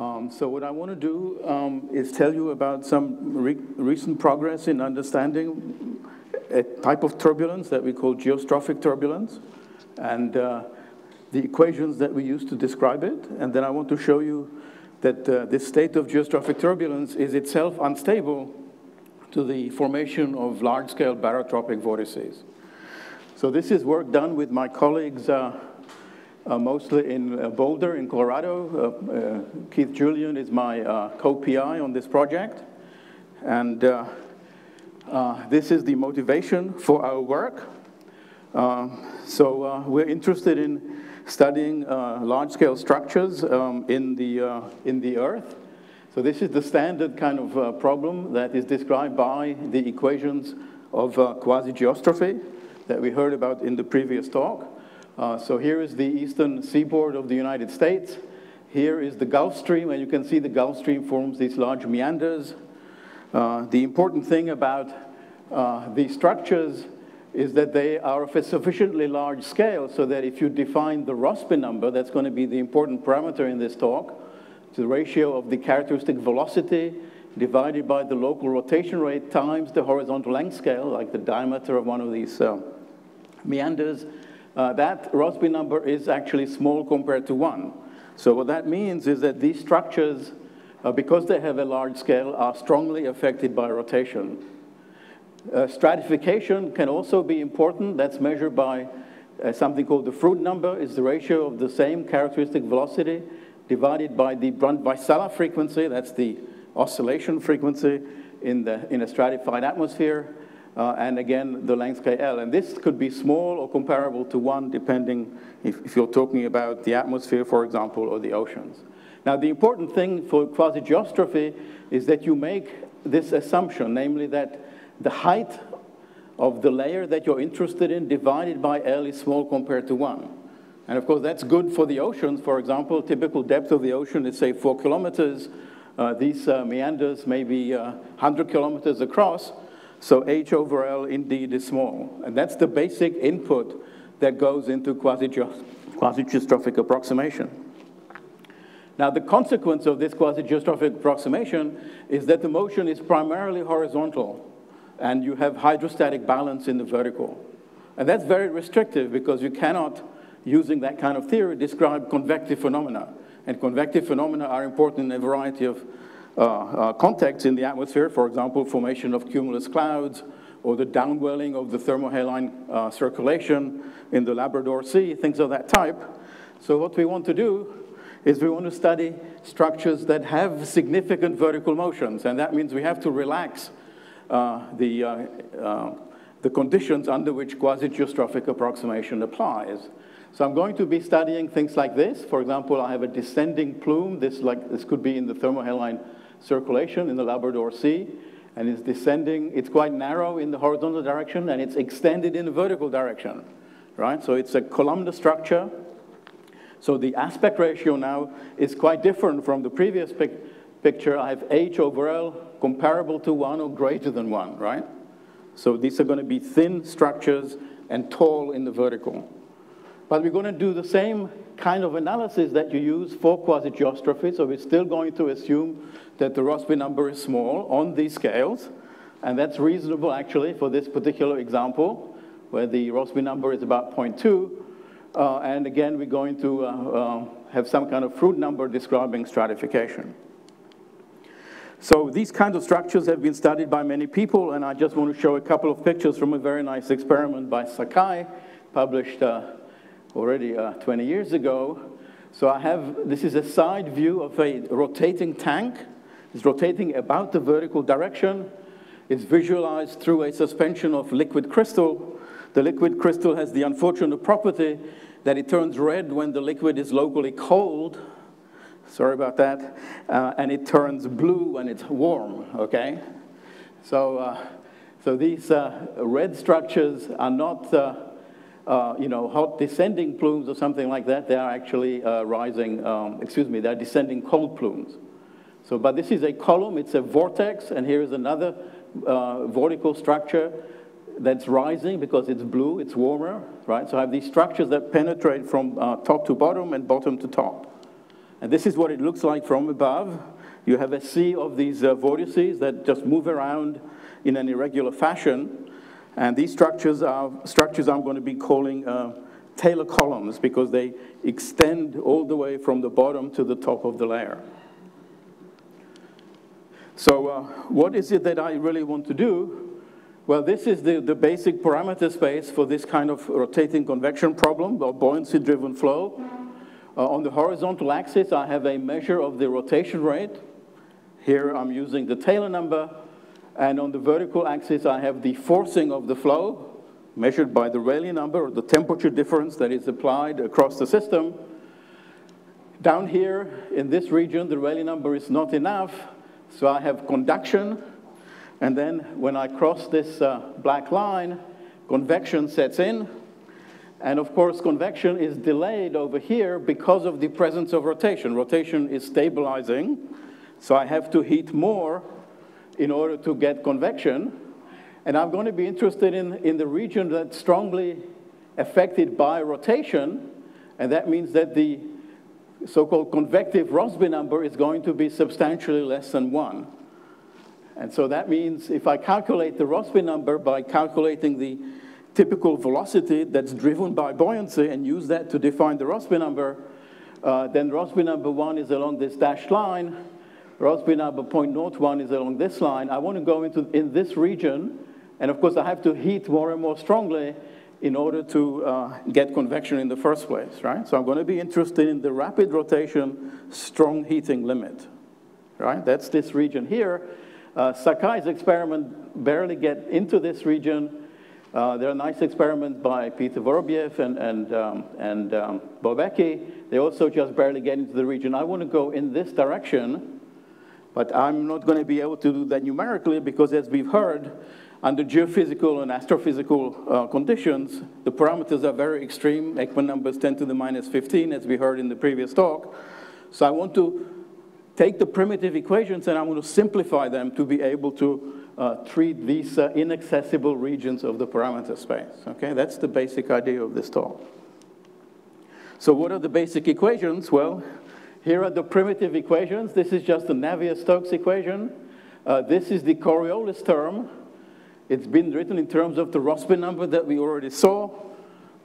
Um, so what I want to do um, is tell you about some re recent progress in understanding a type of turbulence that we call geostrophic turbulence, and uh, the equations that we use to describe it. And then I want to show you that uh, this state of geostrophic turbulence is itself unstable to the formation of large-scale barotropic vortices. So this is work done with my colleagues uh, mostly in uh, Boulder in Colorado. Uh, uh, Keith Julien is my co-PI on this project. And this is the motivation for our work. so we're interested in studying large-scale structures um, in, the, in the Earth. So this is the standard kind of uh, problem that is described by the equations of uh, quasi-geostrophy that we heard about in the previous talk. Uh, so here is the eastern seaboard of the United States. Here is the Gulf Stream, and you can see the Gulf Stream forms these large meanders. Uh, the important thing about uh, these structures is that they are of a sufficiently large scale so that if you define the Rossby number, that's going to be the important parameter in this talk, the ratio of the characteristic velocity divided by the local rotation rate times the horizontal length scale, like the diameter of one of these uh, meanders, uh, that Rossby number is actually small compared to one. So what that means is that these structures, uh, because they have a large scale, are strongly affected by rotation. Uh, stratification can also be important. That's measured by uh, something called the Froude number, is the ratio of the same characteristic velocity divided by the Brunt-Väisälä frequency, that's the oscillation frequency in, the, in a stratified atmosphere, uh, and again, the length KL. And this could be small or comparable to one, depending if, if, you're talking about the atmosphere, for example, or the oceans. Now, the important thing for quasi-geostrophy is that you make this assumption, namely that the height of the layer that you're interested in divided by L is small compared to one. And of course, that's good for the oceans. For example, typical depth of the ocean is, say, four kilometers. Uh, these uh, meanders may be uh, 100 kilometers across. So H over L indeed is small. And that's the basic input that goes into quasi-geostrophic approximation. Now, the consequence of this quasi-geostrophic approximation is that the motion is primarily horizontal, and you have hydrostatic balance in the vertical. And that's very restrictive because you cannot, using that kind of theory, describe convective phenomena. And convective phenomena are important in a variety of uh, uh, contexts in the atmosphere, for example, formation of cumulus clouds, or the downwelling of the thermohaline uh, circulation in the Labrador Sea, things of that type. So what we want to do is we want to study structures that have significant vertical motions, and that means we have to relax uh, the, uh, uh, the conditions under which quasi-geostrophic approximation applies. So I'm going to be studying things like this. For example, I have a descending plume. This, like, this could be in the thermohaline circulation in the Labrador Sea, and it's descending, it's quite narrow in the horizontal direction, and it's extended in the vertical direction, right? So it's a columnar structure. So the aspect ratio now is quite different from the previous pic picture. I have H over L comparable to one or greater than one, right? So these are gonna be thin structures and tall in the vertical. But we're gonna do the same kind of analysis that you use for quasi-geostrophy, so we're still going to assume that the Rossby number is small on these scales, and that's reasonable actually for this particular example, where the Rossby number is about 0.2, uh, and again, we're going to uh, uh, have some kind of Froude number describing stratification. So these kinds of structures have been studied by many people, and I just want to show a couple of pictures from a very nice experiment by Sakai, published uh, already uh, 20 years ago. So I have, this is a side view of a rotating tank It's rotating about the vertical direction, It's visualized through a suspension of liquid crystal. The liquid crystal has the unfortunate property that it turns red when the liquid is locally cold. Sorry about that. Uh, and it turns blue when it's warm, okay? So, uh, so these uh, red structures are not, uh, you know, hot descending plumes or something like that. They are actually uh, rising, um, excuse me, they're descending cold plumes. So, but this is a column, it's a vortex, and here is another uh, vortical structure that's rising because it's blue, it's warmer, right? So I have these structures that penetrate from uh, top to bottom and bottom to top. And this is what it looks like from above. You have a sea of these uh, vortices that just move around in an irregular fashion. And these structures are structures I'm going to be calling uh, Taylor columns because they extend all the way from the bottom to the top of the layer. So uh, what is it that I really want to do? Well, this is the, the basic parameter space for this kind of rotating convection problem or buoyancy-driven flow. Uh, on the horizontal axis, I have a measure of the rotation rate. Here I'm using the Taylor number. And on the vertical axis, I have the forcing of the flow, measured by the Rayleigh number, or the temperature difference that is applied across the system. Down here, in this region, the Rayleigh number is not enough, so I have conduction. And then when I cross this uh, black line, convection sets in. And of course, convection is delayed over here because of the presence of rotation. Rotation is stabilizing, so I have to heat more in order to get convection. And I'm going to be interested in, in the region that's strongly affected by rotation, and that means that the so-called convective Rossby number is going to be substantially less than one. And so that means if I calculate the Rossby number by calculating the typical velocity that's driven by buoyancy and use that to define the Rossby number, uh, then Rossby number one is along this dashed line, Rossby number 0.01 is along this line. I want to go into in this region, and of course I have to heat more and more strongly in order to uh, get convection in the first place, right? So I'm going to be interested in the rapid rotation strong heating limit, right? That's this region here. Uh, Sakai's experiment barely get into this region. Uh, there are nice experiments by Peter Vorobieff and, and, um, and um, They also just barely get into the region. I want to go in this direction but I'm not going to be able to do that numerically because as we've heard, under geophysical and astrophysical uh, conditions, the parameters are very extreme, Ekman numbers 10 to the minus 15, as we heard in the previous talk. So I want to take the primitive equations and I want to simplify them to be able to uh, treat these uh, inaccessible regions of the parameter space. Okay, that's the basic idea of this talk. So what are the basic equations? Well, here are the primitive equations. This is just the Navier-Stokes equation. Uh, this is the Coriolis term. It's been written in terms of the Rossby number that we already saw.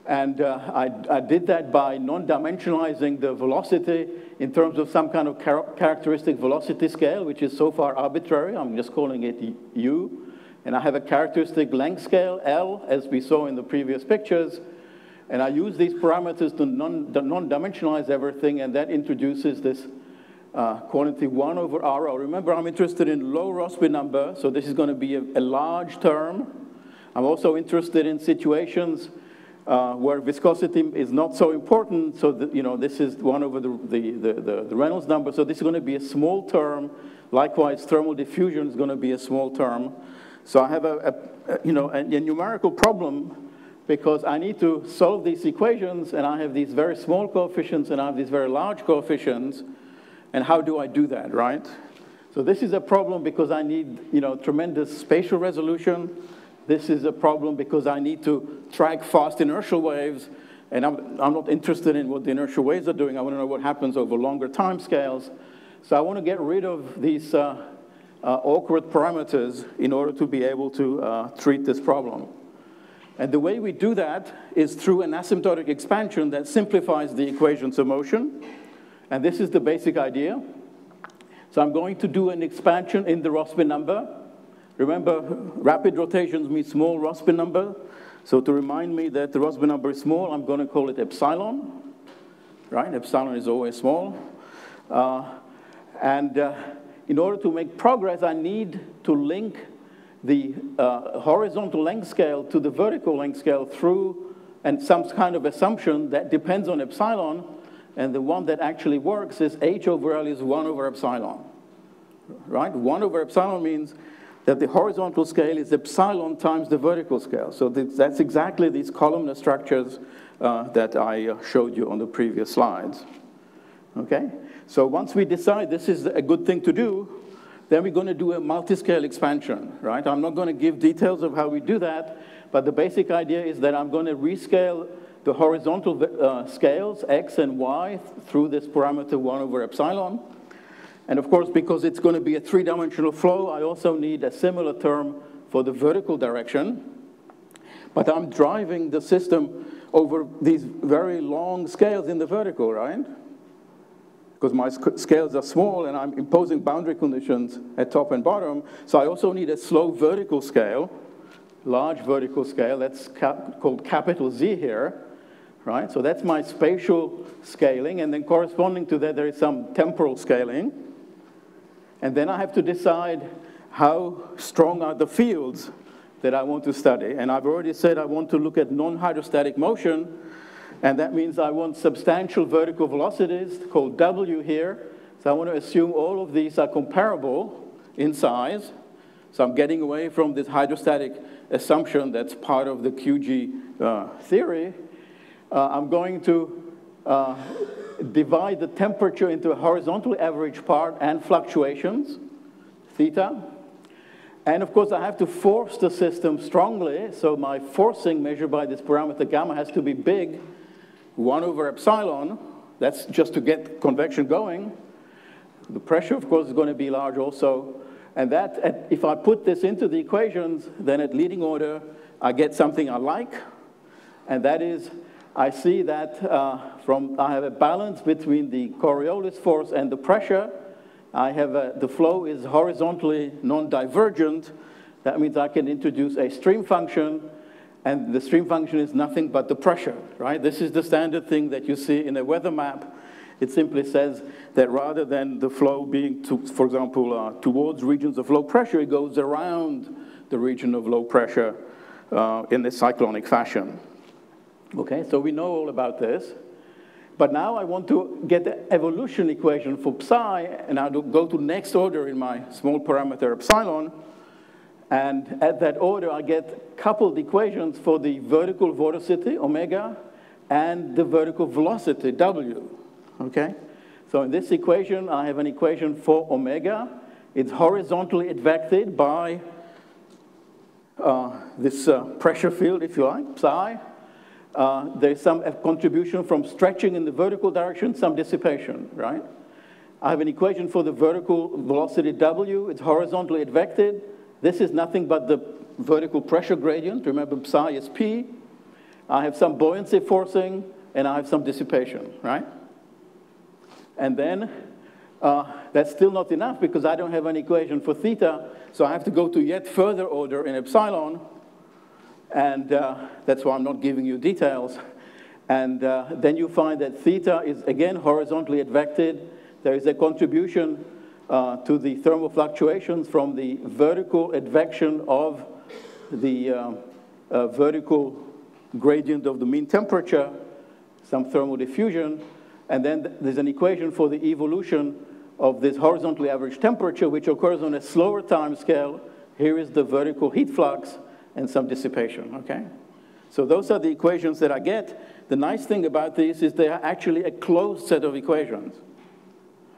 And uh, I, I, did that by non-dimensionalizing the velocity in terms of some kind of char characteristic velocity scale, which is so far arbitrary. I'm just calling it U. And I have a characteristic length scale, L, as we saw in the previous pictures. And I use these parameters to non-dimensionalize everything, and that introduces this uh, quantity 1 over RO. Remember, I'm interested in low Rossby number, so this is going to be a, a large term. I'm also interested in situations uh, where viscosity is not so important, so that, you know, this is 1 over the, the, the, the Reynolds number, so this is going to be a small term. Likewise, thermal diffusion is going to be a small term. So I have a, a, a you know, a, a numerical problem because I need to solve these equations and I have these very small coefficients and I have these very large coefficients. And how do I do that, right? So this is a problem because I need, you know, tremendous spatial resolution. This is a problem because I need to track fast inertial waves. And I'm, I'm not interested in what the inertial waves are doing. I want to know what happens over longer time scales. So I want to get rid of these uh, uh, awkward parameters in order to be able to uh, treat this problem. And the way we do that is through an asymptotic expansion that simplifies the equations of motion. And this is the basic idea. So I'm going to do an expansion in the Rossby number. Remember, rapid rotations mean small Rossby number. So to remind me that the Rossby number is small, I'm going to call it epsilon. Right? Epsilon is always small. Uh, and uh, in order to make progress, I need to link the uh, horizontal length scale to the vertical length scale through and some kind of assumption that depends on epsilon, and the one that actually works is h over L is 1 over epsilon, right? 1 over epsilon means that the horizontal scale is epsilon times the vertical scale. So that's exactly these columnar structures uh, that I uh, showed you on the previous slides. Okay? So once we decide this is a good thing to do, then we're going to do a multi-scale expansion, right? I'm not going to give details of how we do that, but the basic idea is that I'm going to rescale the horizontal uh, scales, x and y, through this parameter 1 over epsilon. And of course, because it's going to be a three-dimensional flow, I also need a similar term for the vertical direction. But I'm driving the system over these very long scales in the vertical, right? Because my scales are small and I'm imposing boundary conditions at top and bottom. So I also need a slow vertical scale, large vertical scale, that's called capital Z here, right? So that's my spatial scaling, and then corresponding to that, there is some temporal scaling. And then I have to decide how strong are the fields that I want to study. And I've already said I want to look at non-hydrostatic motion, and that means I want substantial vertical velocities, called W here. So I want to assume all of these are comparable in size. So I'm getting away from this hydrostatic assumption that's part of the QG uh, theory. Uh, I'm going to uh, divide the temperature into a horizontal average part and fluctuations, theta. And of course, I have to force the system strongly, so my forcing measured by this parameter gamma has to be big, 1 over epsilon. That's just to get convection going. The pressure, of course, is going to be large also. And that, if I put this into the equations, then at leading order, I get something I like, and that is I see that uh, from, I have a balance between the Coriolis force and the pressure, I have a, the flow is horizontally non-divergent. That means I can introduce a stream function, and the stream function is nothing but the pressure, right? This is the standard thing that you see in a weather map. It simply says that rather than the flow being, to, for example, uh, towards regions of low pressure, it goes around the region of low pressure uh, in this cyclonic fashion. Okay, so we know all about this. But now I want to get the evolution equation for psi, and I'll go to next order in my small parameter epsilon. And at that order, I get coupled equations for the vertical vorticity, omega, and the vertical velocity, w, okay? So in this equation, I have an equation for omega. It's horizontally advected by uh, this uh, pressure field, if you like, psi, uh, there's some contribution from stretching in the vertical direction, some dissipation, right? I have an equation for the vertical velocity W. It's horizontally advected. This is nothing but the vertical pressure gradient. Remember, psi is P. I have some buoyancy forcing, and I have some dissipation, right? And then uh, that's still not enough because I don't have an equation for theta, so I have to go to yet further order in epsilon, and uh, that's why I'm not giving you details. And uh, then you find that theta is, again, horizontally advected. There is a contribution uh, to the thermal fluctuations from the vertical advection of the uh, uh, vertical gradient of the mean temperature, some thermal diffusion. And then there's an equation for the evolution of this horizontally average temperature, which occurs on a slower time scale. Here is the vertical heat flux and some dissipation, okay? So those are the equations that I get. The nice thing about these is they are actually a closed set of equations,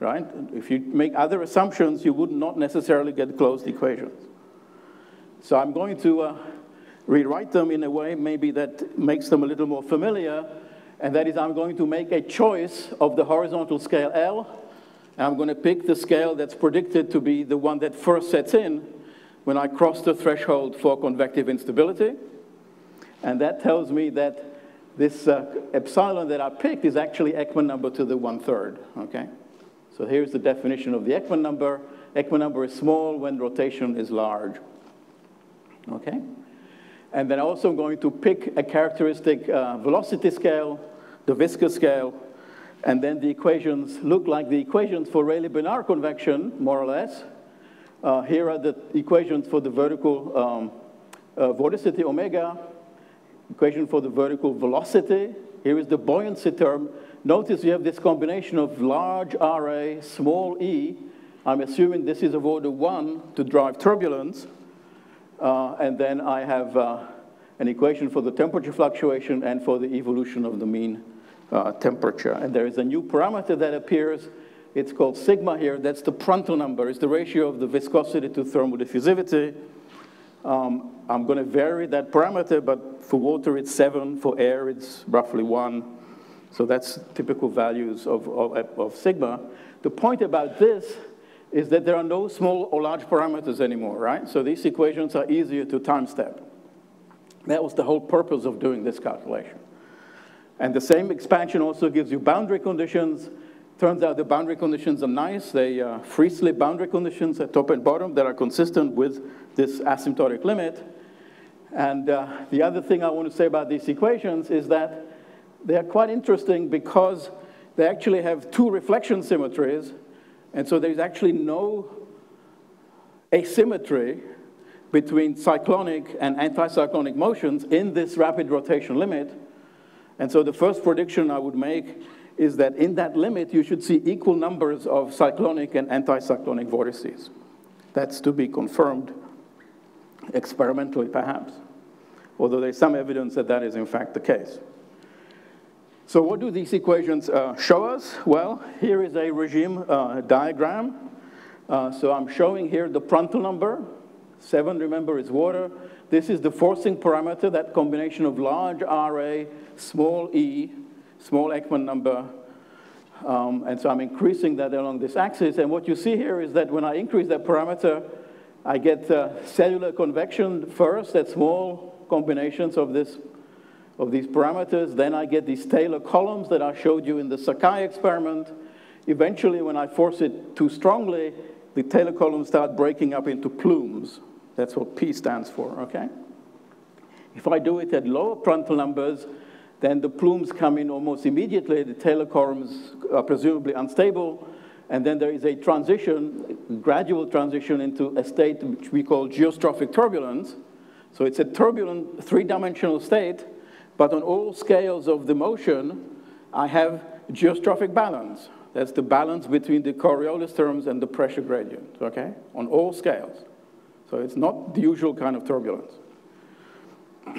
right? If you make other assumptions, you would not necessarily get closed equations. So I'm going to uh, rewrite them in a way maybe that makes them a little more familiar, and that is I'm going to make a choice of the horizontal scale L, and I'm going to pick the scale that's predicted to be the one that first sets in, when I cross the threshold for convective instability. And that tells me that this uh, epsilon that I picked is actually Ekman number to the one-third, okay? So here's the definition of the Ekman number. Ekman number is small when rotation is large, okay? And then also I'm going to pick a characteristic uh, velocity scale, the viscous scale, and then the equations look like the equations for Rayleigh-Benard convection, more or less. Uh, here are the equations for the vertical um, uh, vorticity omega, equation for the vertical velocity. Here is the buoyancy term. Notice you have this combination of large RA, small e. I'm assuming this is of order one to drive turbulence. Uh, and then I have uh, an equation for the temperature fluctuation and for the evolution of the mean uh, temperature. And there is a new parameter that appears it's called sigma here. That's the Prandtl number. It's the ratio of the viscosity to thermal diffusivity. Um, I'm going to vary that parameter, but for water it's 7, for air it's roughly 1. So that's typical values of, of, of sigma. The point about this is that there are no small or large parameters anymore, right? So these equations are easier to time step. That was the whole purpose of doing this calculation. And the same expansion also gives you boundary conditions. Turns out the boundary conditions are nice. They are free slip boundary conditions at top and bottom that are consistent with this asymptotic limit. And uh, the other thing I want to say about these equations is that they are quite interesting because they actually have two reflection symmetries. And so there's actually no asymmetry between cyclonic and anticyclonic motions in this rapid rotation limit. And so the first prediction I would make is that in that limit, you should see equal numbers of cyclonic and anticyclonic vortices. That's to be confirmed experimentally, perhaps, although there's some evidence that that is in fact the case. So what do these equations uh, show us? Well, here is a regime uh, diagram. Uh, so I'm showing here the Prandtl number. Seven, remember, is water. This is the forcing parameter, that combination of large RA, small e, small Ekman number. Um, and so I'm increasing that along this axis. And what you see here is that when I increase that parameter, I get uh, cellular convection first at small combinations of this of these parameters. Then I get these Taylor columns that I showed you in the Sakai experiment. Eventually, when I force it too strongly, the Taylor columns start breaking up into plumes. That's what P stands for, okay? If I do it at lower Prandtl numbers, then the plumes come in almost immediately. The Taylor columns are presumably unstable. And then there is a transition, gradual transition into a state which we call geostrophic turbulence. So it's a turbulent three-dimensional state but on all scales of the motion, I have geostrophic balance. That's the balance between the Coriolis terms and the pressure gradient, okay? On all scales. So it's not the usual kind of turbulence.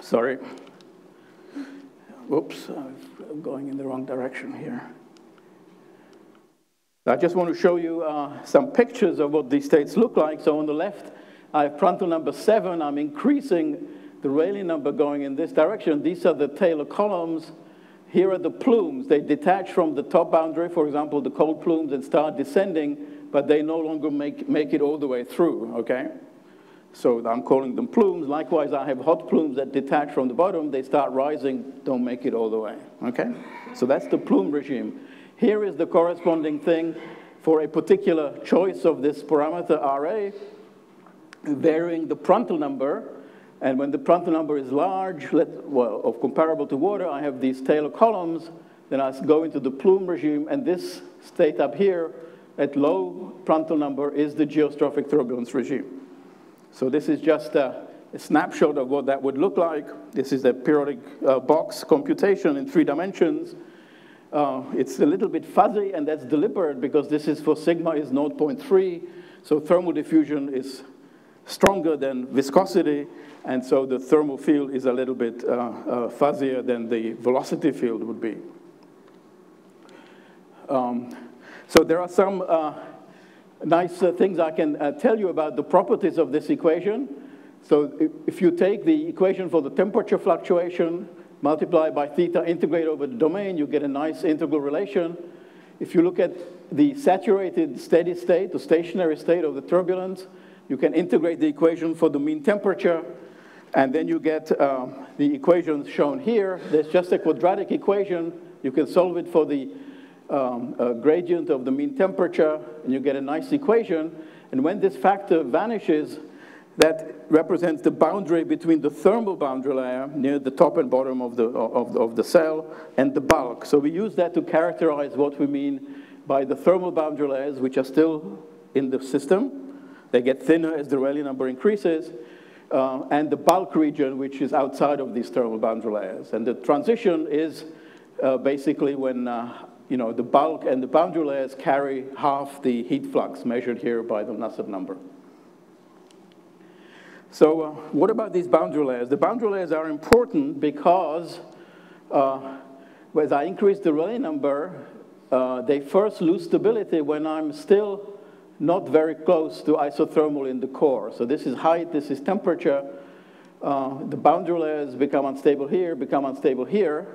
Sorry. Oops, I'm going in the wrong direction here. I just want to show you uh, some pictures of what these states look like. So on the left, I have Prandtl number seven. I'm increasing the Rayleigh number going in this direction. These are the Taylor columns. Here are the plumes. They detach from the top boundary, for example, the cold plumes, and start descending, but they no longer make, make it all the way through, okay? So I'm calling them plumes. Likewise, I have hot plumes that detach from the bottom. They start rising, don't make it all the way, okay? So that's the plume regime. Here is the corresponding thing for a particular choice of this parameter RA, varying the Prandtl number and when the Prandtl number is large, let, well, of comparable to water, I have these Taylor columns. Then I go into the plume regime, and this state up here at low Prandtl number is the geostrophic turbulence regime. So this is just a, a snapshot of what that would look like. This is a periodic uh, box computation in three dimensions. Uh, it's a little bit fuzzy, and that's deliberate because this is for sigma is 0.3. So thermal diffusion is stronger than viscosity, and so the thermal field is a little bit uh, uh, fuzzier than the velocity field would be. Um, so there are some uh, nice uh, things I can uh, tell you about the properties of this equation. So if, if you take the equation for the temperature fluctuation, multiply by theta, integrate over the domain, you get a nice integral relation. If you look at the saturated steady state, the stationary state of the turbulence, you can integrate the equation for the mean temperature, and then you get um, the equations shown here. There's just a quadratic equation. You can solve it for the um, uh, gradient of the mean temperature, and you get a nice equation. And when this factor vanishes, that represents the boundary between the thermal boundary layer near the top and bottom of the, of, of the cell and the bulk. So we use that to characterize what we mean by the thermal boundary layers, which are still in the system. They get thinner as the Rayleigh number increases. Uh, and the bulk region, which is outside of these thermal boundary layers. And the transition is uh, basically when uh, you know, the bulk and the boundary layers carry half the heat flux measured here by the Nusselt number. So uh, what about these boundary layers? The boundary layers are important because uh, as I increase the Rayleigh number, uh, they first lose stability when I'm still not very close to isothermal in the core. So this is height, this is temperature. Uh, the boundary layers become unstable here, become unstable here.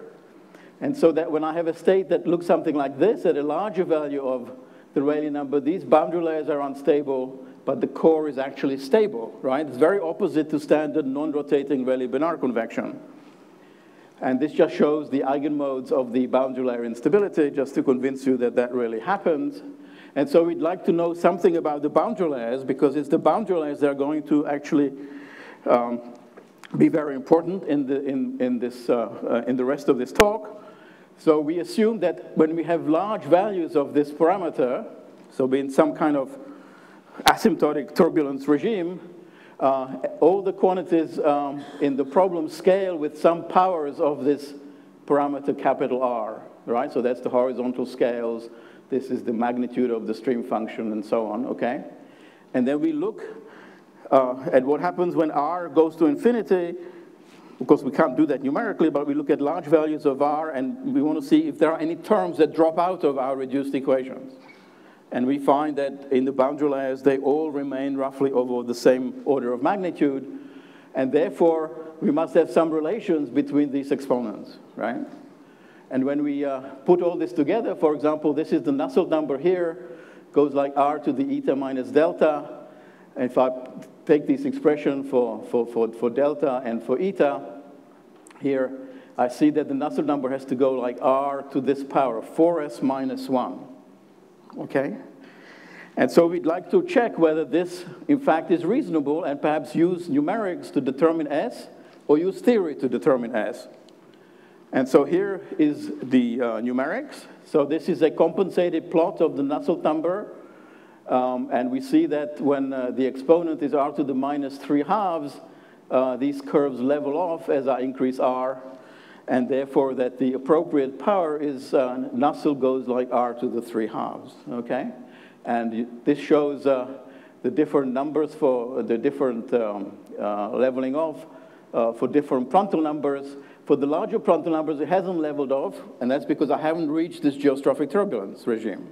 And so that when I have a state that looks something like this at a larger value of the Rayleigh number, these boundary layers are unstable, but the core is actually stable, right? It's very opposite to standard non-rotating Rayleigh-Benard convection. And this just shows the eigenmodes of the boundary layer instability, just to convince you that that really happens. And so we'd like to know something about the boundary layers, because it's the boundary layers that are going to actually um, be very important in the, in, in, this, uh, uh, in the rest of this talk. So we assume that when we have large values of this parameter, so in some kind of asymptotic turbulence regime, uh, all the quantities um, in the problem scale with some powers of this parameter capital R, right? So that's the horizontal scales. This is the magnitude of the stream function and so on, okay? And then we look uh, at what happens when R goes to infinity. Of course, we can't do that numerically, but we look at large values of R and we want to see if there are any terms that drop out of our reduced equations. And we find that in the boundary layers, they all remain roughly over the same order of magnitude. And therefore, we must have some relations between these exponents, right? And when we uh, put all this together, for example, this is the Nusselt number here, goes like r to the eta minus delta. And if I take this expression for, for, for, for delta and for eta here, I see that the Nusselt number has to go like r to this power, 4s minus 1 okay? And so we'd like to check whether this, in fact, is reasonable and perhaps use numerics to determine S or use theory to determine S. And so here is the uh, numerics. So this is a compensated plot of the Nusselt number. Um, and we see that when uh, the exponent is r to the minus 3 halves, uh, these curves level off as I increase r and therefore that the appropriate power is uh, Nusselt goes like r to the 3 halves, okay? And this shows uh, the different numbers for the different um, uh, leveling off uh, for different Prandtl numbers. For the larger Prandtl numbers, it hasn't leveled off, and that's because I haven't reached this geostrophic turbulence regime.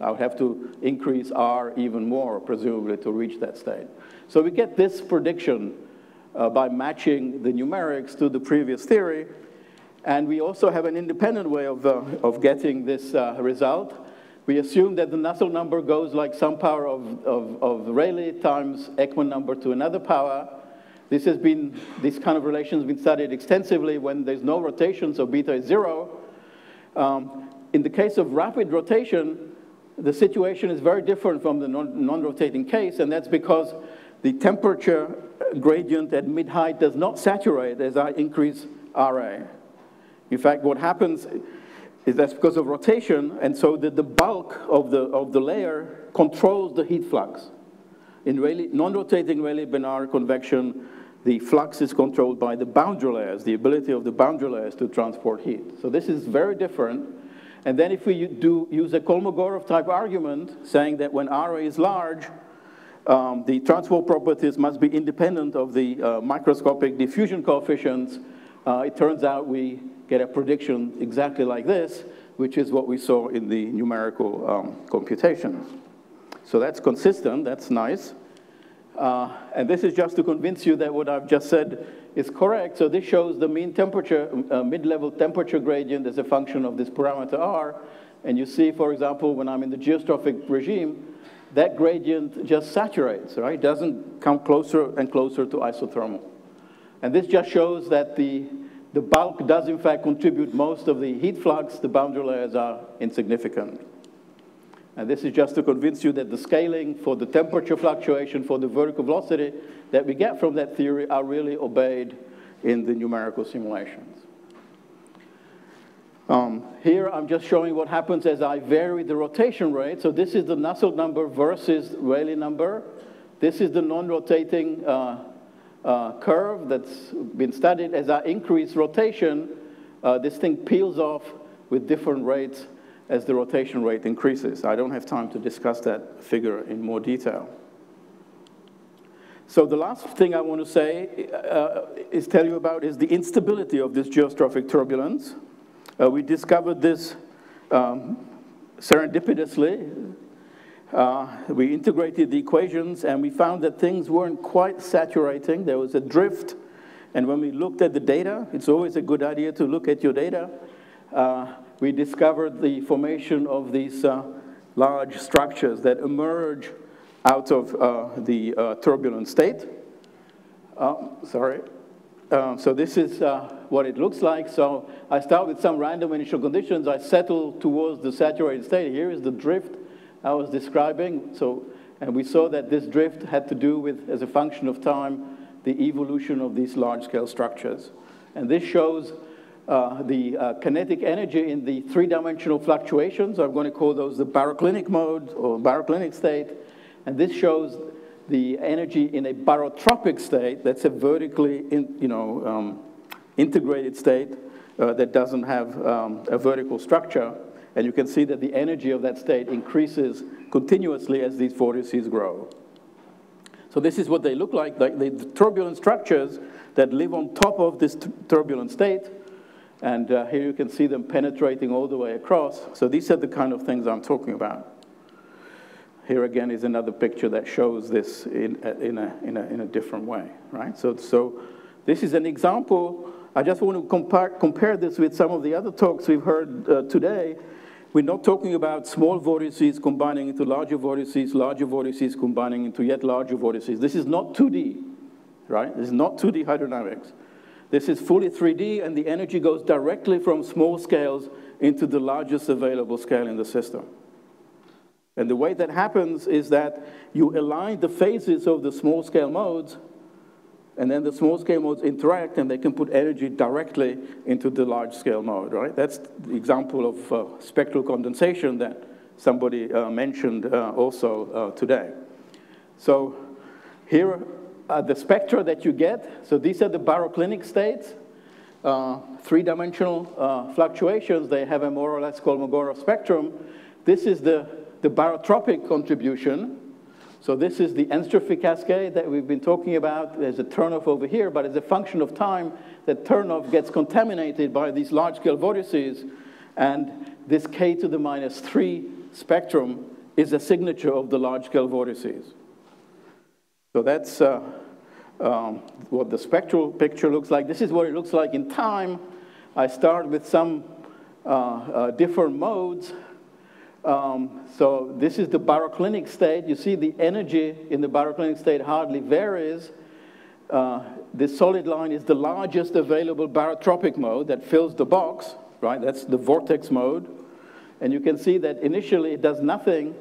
I would have to increase R even more, presumably, to reach that state. So we get this prediction uh, by matching the numerics to the previous theory, and we also have an independent way of, uh, of getting this uh, result. We assume that the Nusselt number goes like some power of, of, of Rayleigh times Ekman number to another power. This has been, this kind of relation has been studied extensively when there's no rotation, so beta is zero. Um, in the case of rapid rotation, the situation is very different from the non-rotating case, and that's because the temperature gradient at mid-height does not saturate as I increase RA. In fact, what happens is that's because of rotation, and so the, the bulk of the, of the layer controls the heat flux. In really non-rotating Rayleigh-Benard convection, the flux is controlled by the boundary layers, the ability of the boundary layers to transport heat. So this is very different. And then if we do use a Kolmogorov type argument, saying that when RA is large, um, the transport properties must be independent of the uh, microscopic diffusion coefficients, uh, it turns out we get a prediction exactly like this, which is what we saw in the numerical um, computations. So that's consistent, that's nice. Uh, and this is just to convince you that what I've just said is correct. So this shows the mean temperature, uh, mid-level temperature gradient as a function of this parameter R. And you see, for example, when I'm in the geostrophic regime, that gradient just saturates, right? Doesn't come closer and closer to isothermal. And this just shows that the the bulk does in fact contribute most of the heat flux. The boundary layers are insignificant. And this is just to convince you that the scaling for the temperature fluctuation for the vertical velocity that we get from that theory are really obeyed in the numerical simulations. Um, here I'm just showing what happens as I vary the rotation rate. So this is the Nusselt number versus Rayleigh number. This is the non-rotating uh, uh, curve that's been studied, as I increase rotation, uh, this thing peels off with different rates as the rotation rate increases. I don't have time to discuss that figure in more detail. So the last thing I want to say uh, is tell you about is the instability of this geostrophic turbulence. Uh, we discovered this um, serendipitously uh, we integrated the equations and we found that things weren't quite saturating. There was a drift. And when we looked at the data, it's always a good idea to look at your data. Uh, we discovered the formation of these uh, large structures that emerge out of uh, the uh, turbulent state. Uh, sorry. so this is what it looks like. So I start with some random initial conditions. I settle towards the saturated state. Here is the drift I was describing. So, and we saw that this drift had to do with, as a function of time, the evolution of these large-scale structures. And this shows uh, the uh, kinetic energy in the three-dimensional fluctuations. I'm going to call those the baroclinic mode or baroclinic state. And this shows the energy in a barotropic state. That's a vertically, in, you know, um, integrated state uh, that doesn't have um, a vertical structure. And you can see that the energy of that state increases continuously as these vortices grow. So this is what they look like, like the turbulent structures that live on top of this turbulent state. And uh, here you can see them penetrating all the way across. So these are the kind of things I'm talking about. Here again is another picture that shows this in, in, a, in, a, in a different way, right? So, so this is an example. I just want to compare, compare this with some of the other talks we've heard uh, today we're not talking about small vortices combining into larger vortices, larger vortices combining into yet larger vortices. This is not 2D, right? This is not 2D hydrodynamics. This is fully 3D, and the energy goes directly from small scales into the largest available scale in the system. And the way that happens is that you align the phases of the small scale modes and then the small scale modes interact and they can put energy directly into the large scale mode, right? That's the example of uh, spectral condensation that somebody uh, mentioned uh, also uh, today. So here are the spectra that you get. So these are the baroclinic states, uh, three-dimensional uh, fluctuations. They have a more or less Kolmogorov spectrum. This is the, the barotropic contribution, so this is the enstrophy cascade that we've been talking about. There's a turnoff over here, but as a function of time, that turnoff gets contaminated by these large-scale vortices, and this k to the minus 3 spectrum is a signature of the large-scale vortices. So that's uh, um, what the spectral picture looks like. This is what it looks like in time. I start with some uh, uh, different modes um, so this is the baroclinic state. You see the energy in the baroclinic state hardly varies. Uh, the solid line is the largest available barotropic mode that fills the box, right? That's the vortex mode. And you can see that initially it does nothing,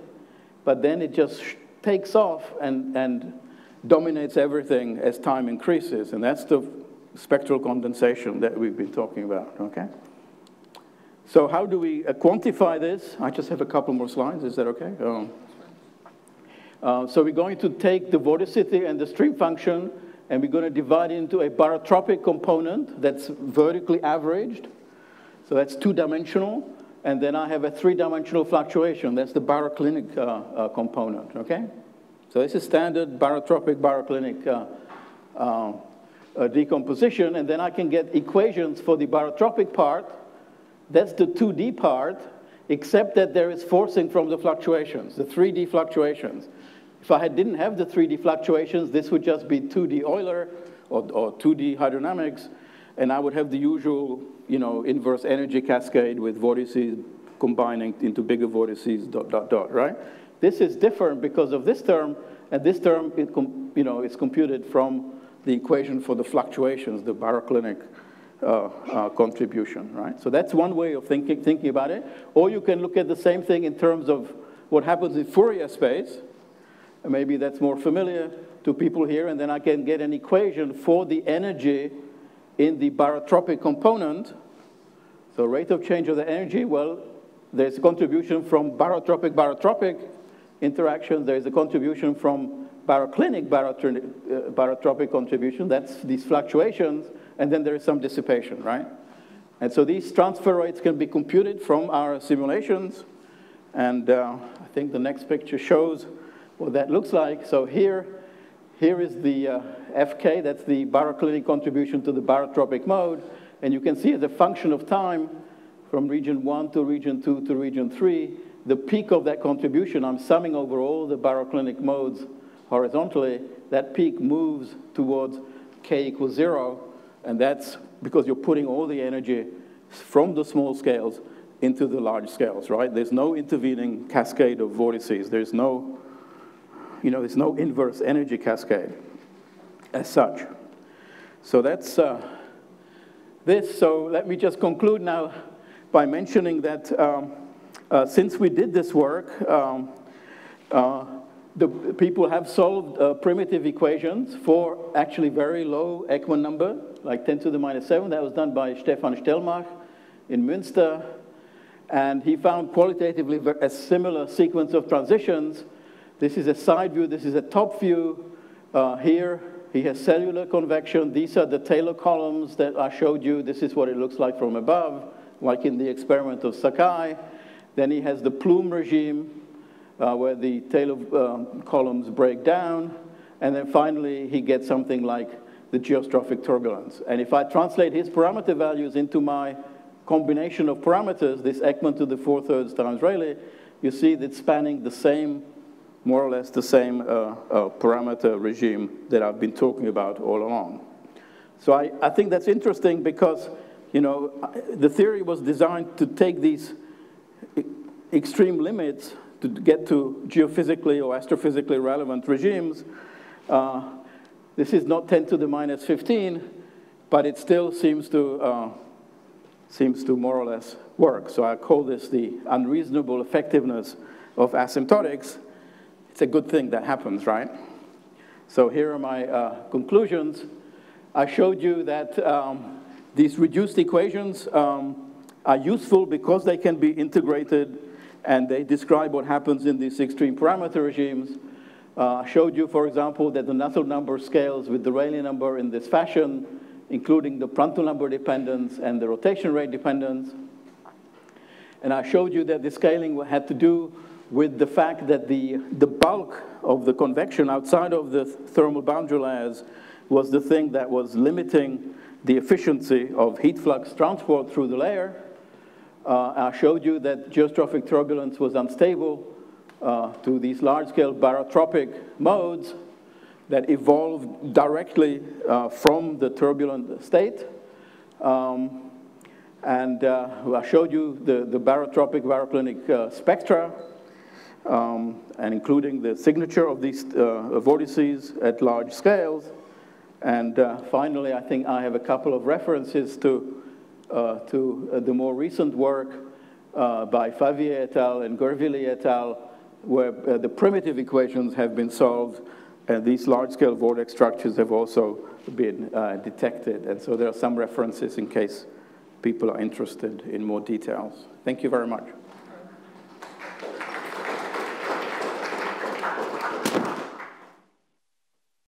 but then it just takes off and, and dominates everything as time increases. And that's the spectral condensation that we've been talking about, okay? So how do we uh, quantify this? I just have a couple more slides. Is that okay? Um, uh, so we're going to take the vorticity and the stream function, and we're going to divide into a barotropic component that's vertically averaged. So that's two-dimensional. And then I have a three-dimensional fluctuation. That's the baroclinic uh, uh, component, okay? So this is standard barotropic baroclinic uh, uh, uh, decomposition. And then I can get equations for the barotropic part, that's the 2D part, except that there is forcing from the fluctuations, the 3D fluctuations. If I had, didn't have the 3D fluctuations, this would just be 2D Euler or, or 2D hydrodynamics, and I would have the usual, you know, inverse energy cascade with vortices combining into bigger vortices, dot, dot, dot, right? This is different because of this term, and this term, it you know, is computed from the equation for the fluctuations, the baroclinic uh, uh, contribution, right? So that's one way of thinking, thinking about it. Or you can look at the same thing in terms of what happens in Fourier space. Maybe that's more familiar to people here, and then I can get an equation for the energy in the barotropic component. So rate of change of the energy, well, there's a contribution from barotropic-barotropic interaction. There's a contribution from baroclinic uh, barotropic contribution. That's these fluctuations and then there is some dissipation, right? And so these transfer rates can be computed from our simulations, and uh, I think the next picture shows what that looks like. So here, here is the uh, FK, that's the baroclinic contribution to the barotropic mode, and you can see as a function of time, from region 1 to region 2 to region 3, the peak of that contribution, I'm summing over all the baroclinic modes horizontally, that peak moves towards k equals zero, and that's because you're putting all the energy from the small scales into the large scales, right? There's no intervening cascade of vortices. There's no, you know, there's no inverse energy cascade as such. So that's uh, this. So let me just conclude now by mentioning that um, uh, since we did this work, um, uh, the people have solved uh, primitive equations for actually very low Ekman number, like 10 to the minus 7. That was done by Stefan Stellmach in Münster. And he found qualitatively a similar sequence of transitions. This is a side view. This is a top view. Uh, here, he has cellular convection. These are the Taylor columns that I showed you. This is what it looks like from above, like in the experiment of Sakai. Then he has the plume regime, uh, where the Taylor uh, columns break down. And then finally, he gets something like the geostrophic turbulence. And if I translate his parameter values into my combination of parameters, this Ekman to the four-thirds times Rayleigh, you see that spanning the same, more or less the same uh, uh, parameter regime that I've been talking about all along. So I, I think that's interesting because, you know, the theory was designed to take these extreme limits to get to geophysically or astrophysically relevant regimes. Uh, this is not 10 to the minus 15, but it still seems to uh, seems to more or less work. So I call this the unreasonable effectiveness of asymptotics. It's a good thing that happens, right? So here are my uh, conclusions. I showed you that um, these reduced equations um, are useful because they can be integrated and they describe what happens in these extreme parameter regimes. Uh, showed you, for example, that the Nusselt number scales with the Rayleigh number in this fashion including the Prandtl number dependence and the rotation rate dependence. And I showed you that the scaling had to do with the fact that the, the bulk of the convection outside of the thermal boundary layers was the thing that was limiting the efficiency of heat flux transport through the layer. Uh, I showed you that geostrophic turbulence was unstable uh, to these large-scale barotropic modes, that evolved directly uh, from the turbulent state. Um, and uh, I showed you the, the barotropic baroclinic uh, spectra, um, and including the signature of these uh, vortices at large scales. And finally, I think I have a couple of references to, Uh, to uh, the more recent work uh, by Favier et al. and Guervilly et al., where the primitive equations have been solved and these large-scale vortex structures have also been uh, detected. And so there are some references in case people are interested in more details. Thank you very much.